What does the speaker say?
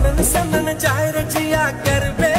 सनन सनन जाए रजिया कर बे।